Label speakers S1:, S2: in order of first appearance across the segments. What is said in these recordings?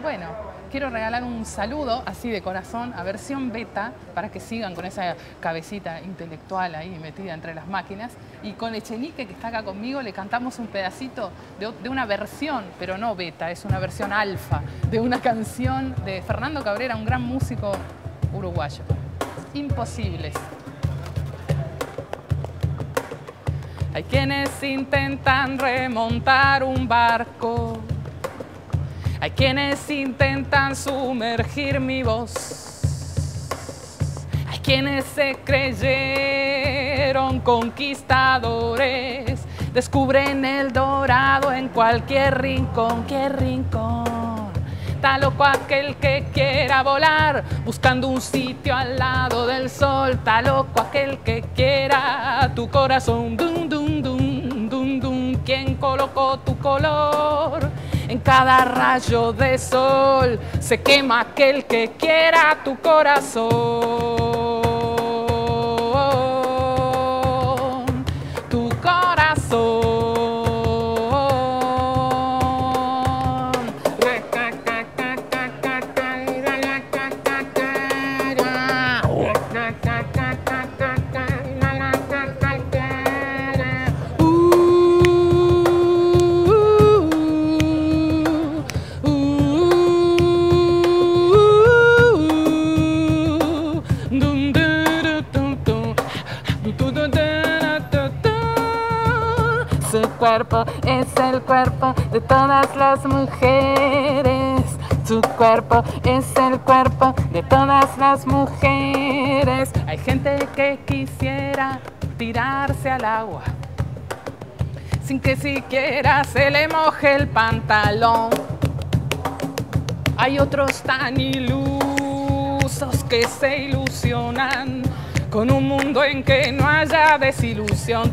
S1: Bueno, quiero regalar un saludo así de corazón a versión beta para que sigan con esa cabecita intelectual ahí metida entre las máquinas. Y con Echenique, que está acá conmigo, le cantamos un pedacito de, de una versión, pero no beta, es una versión alfa, de una canción de Fernando Cabrera, un gran músico uruguayo. Imposibles. Hay quienes intentan remontar un barco hay quienes intentan sumergir mi voz. Hay quienes se creyeron conquistadores. Descubren el dorado en cualquier rincón, qué rincón. Está loco aquel que quiera volar, buscando un sitio al lado del sol. Está loco aquel que quiera tu corazón. Dum, dum, dum, dum, dum. ¿Quién colocó tu color? En cada rayo de sol se quema aquel que quiera tu corazón. Su cuerpo es el cuerpo de todas las mujeres. Su cuerpo es el cuerpo de todas las mujeres. Hay gente que quisiera tirarse al agua sin que siquiera se le moje el pantalón. Hay otros tan ilusos que se ilusionan con un mundo en que no haya desilusión.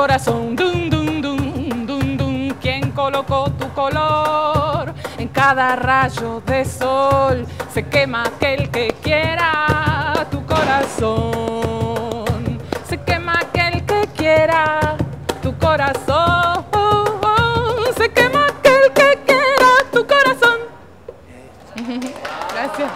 S1: Corazón. Dum, dum, dum, dum, dum. ¿Quién colocó tu color? En cada rayo de sol se quema aquel que quiera tu corazón. Se quema aquel que quiera tu corazón. Se quema aquel que quiera tu corazón. Gracias.